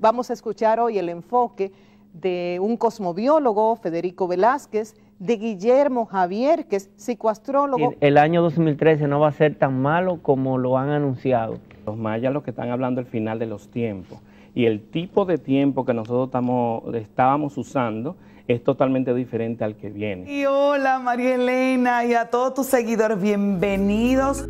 Vamos a escuchar hoy el enfoque de un cosmobiólogo, Federico Velázquez, de Guillermo Javier, que es psicoastrólogo. El año 2013 no va a ser tan malo como lo han anunciado. Los mayas lo que están hablando el final de los tiempos y el tipo de tiempo que nosotros estamos, estábamos usando es totalmente diferente al que viene. Y hola María Elena y a todos tus seguidores, bienvenidos